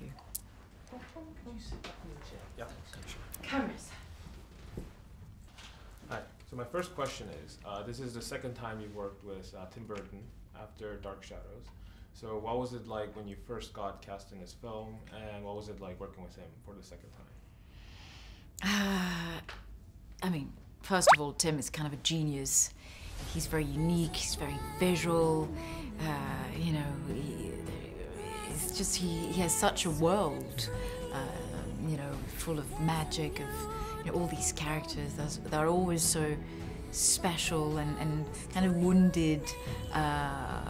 you. Yeah. Cameras. Hi. So my first question is, uh, this is the second time you've worked with uh, Tim Burton after Dark Shadows. So what was it like when you first got cast in this film, and what was it like working with him for the second time? Uh, I mean, first of all, Tim is kind of a genius. He's very unique. He's very visual. Uh, you know, he, just he, he has such a world. Uh, you know, full of magic of you know all these characters They're, always so special and, and kind of wounded. Uh,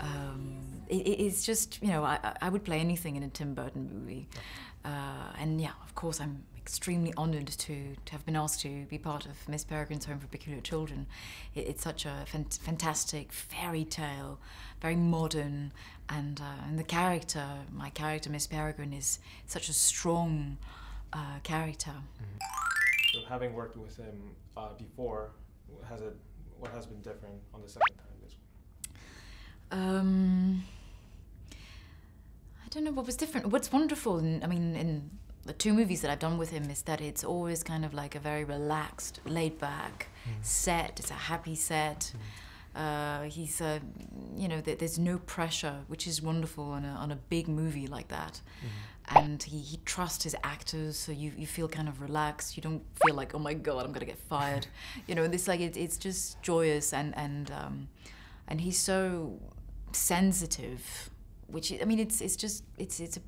um, it, it's just you know I, I would play anything in a Tim Burton movie, uh, and yeah, of course I'm extremely honoured to, to have been asked to be part of Miss Peregrine's Home for Peculiar Children. It, it's such a fant fantastic fairy tale, very modern, and uh, and the character, my character Miss Peregrine, is such a strong uh, character. Mm -hmm. So having worked with him uh, before, has it what has been different on the second time this one? Um, I don't know what was different. What's wonderful, in, I mean, in the two movies that I've done with him is that it's always kind of like a very relaxed, laid back mm. set. It's a happy set. Mm. Uh, he's a, you know, th there's no pressure, which is wonderful on a, on a big movie like that. Mm. And he, he trusts his actors, so you, you feel kind of relaxed. You don't feel like, oh my God, I'm gonna get fired. you know, this like it, it's just joyous and and um, and he's so sensitive, which I mean, it's it's just it's it's a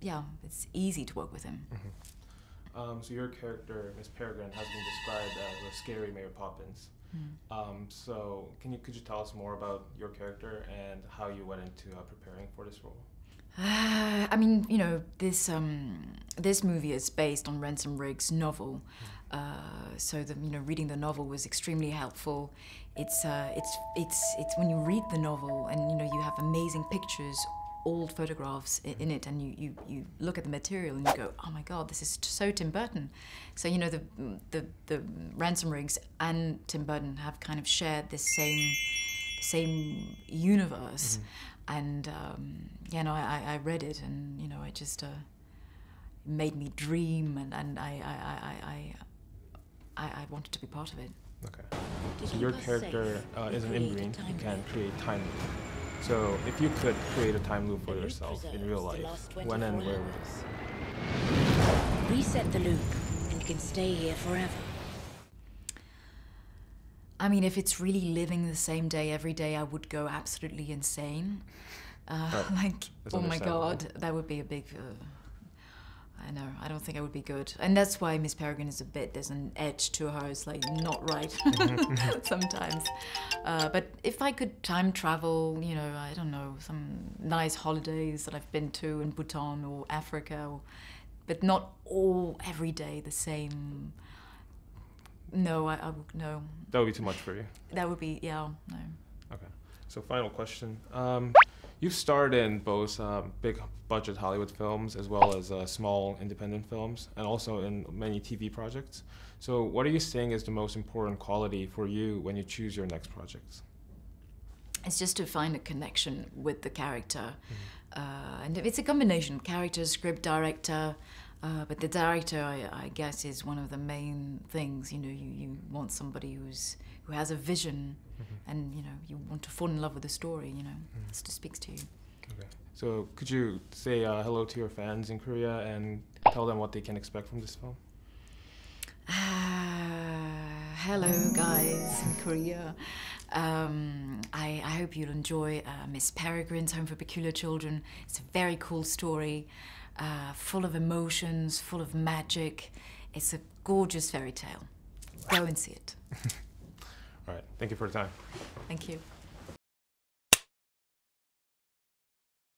yeah, it's easy to work with him. Mm-hmm. Um, so your character, Miss Peregrine, has been described as a scary Mary Poppins. Mm. Um, so can you could you tell us more about your character and how you went into uh, preparing for this role? Uh, I mean, you know, this um, this movie is based on Ransom Riggs' novel, mm. uh, so the you know reading the novel was extremely helpful. It's uh, it's it's it's when you read the novel and you know you have amazing pictures old photographs in it and you, you, you look at the material and you go, oh my God, this is so Tim Burton. So, you know, the, the, the Ransom Riggs and Tim Burton have kind of shared this same, same universe. Mm -hmm. And, um, yeah, no, I, I read it and, you know, I just, uh, made me dream and, and I, I, I, I, I, I wanted to be part of it. Okay. So your character uh, is an ymbryne. You can create time so, if you could create a time loop for yourself in real life, when and where would it Reset the loop, and you can stay here forever. I mean, if it's really living the same day every day, I would go absolutely insane. Uh, like, oh my god, that would be a big. Uh, I know. I don't think I would be good, and that's why Miss Peregrine is a bit. There's an edge to her. It's like not right sometimes. Uh, but if I could time travel, you know, I don't know, some nice holidays that I've been to in Bhutan or Africa, or, but not all every day the same. No, I, I would no. That would be too much for you. That would be yeah no. Okay. So final question. Um, You've starred in both um, big budget Hollywood films as well as uh, small independent films, and also in many TV projects. So, what are you saying is the most important quality for you when you choose your next projects? It's just to find a connection with the character. Mm-hmm. Uh, and it's a combination character, script, director. Uh, but the director, I, I, guess, is one of the main things. You know, you, you want somebody who's who has a vision mm-hmm. and you know you want to fall in love with the story you know mm-hmm. it speaks to you okay so could you say uh, hello to your fans in korea and tell them what they can expect from this film uh, hello guys in korea um, I, I, hope you'll enjoy uh, Miss Peregrine's Home for Peculiar Children. It's a very cool story, uh, full of emotions, full of magic. It's a gorgeous fairy tale. Go and see it. All right. Thank you for the time. Thank you.